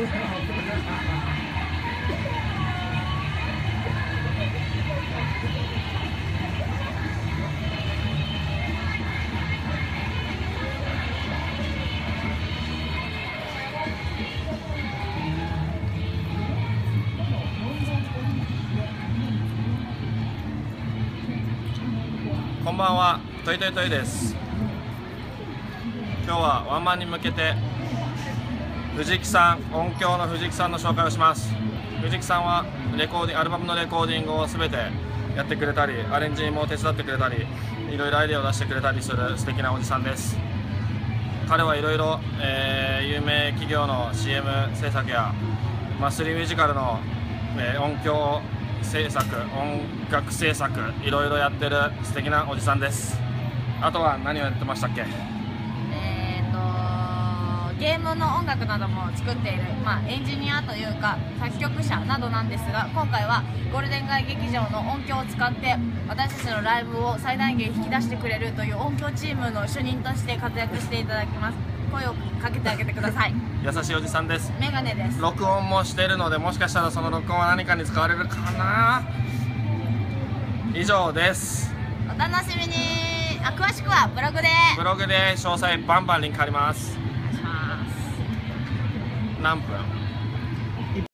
こんばんは、トイトイトイです。今日はワンマンに向けて藤木さん、音響の藤木さんの紹介をします。藤木さんはレコーディアルバムのレコーディングをすべてやってくれたり、アレンジも手伝ってくれたり、いろいろアイデアを出してくれたりする素敵なおじさんです。彼はいろいろえ有名企業の CM 制作やマスリーミュージカルの、えー音響制作音楽制作いろいろやってる素敵なおじさんですあとは何をやってましたっけ、ゲームの音楽なども作っている、まあ、エンジニアというか作曲者などなんですが今回はゴールデン街劇場の音響を使って私たちのライブを最大限引き出してくれるという音響チームの主任として活躍していただきます。声をかけてあげてください。優しいおじさんです。メガネです。録音もしてるのでもしかしたらその録音は何かに使われるかな。以上です。お楽しみに。あ詳しくはブログで。ブログで詳細バンバンリンク貼ります南浦。